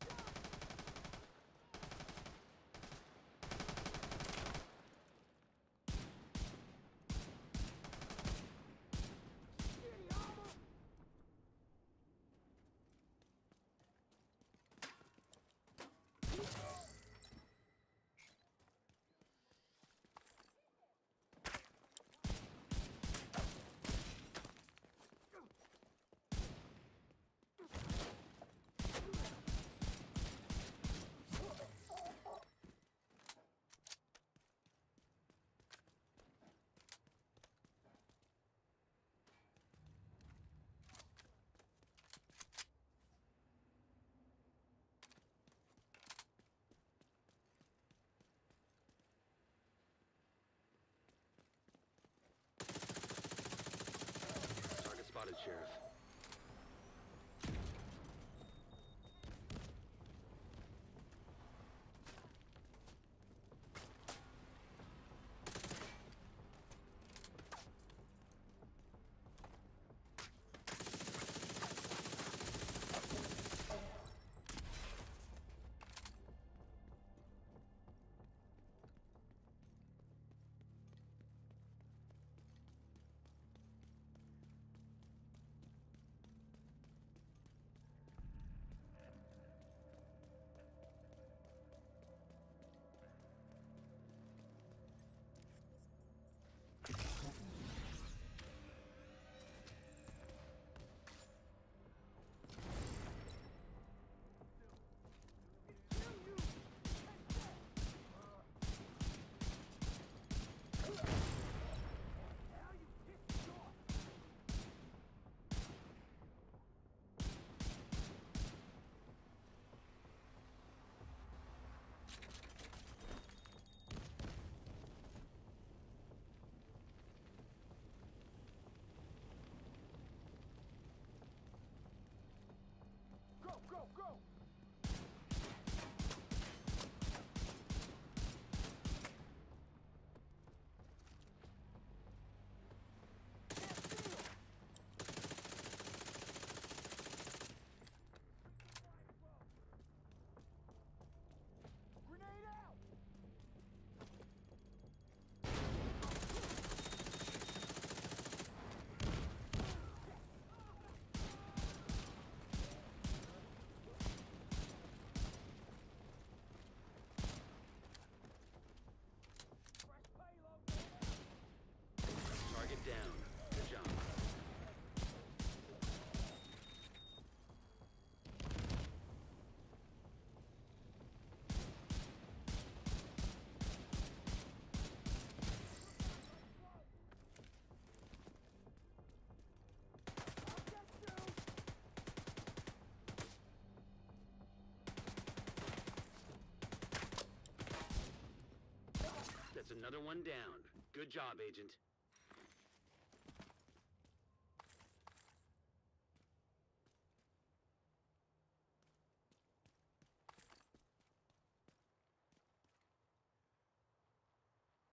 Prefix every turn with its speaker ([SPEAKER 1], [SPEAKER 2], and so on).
[SPEAKER 1] Watch out! Another one down. Good job, Agent.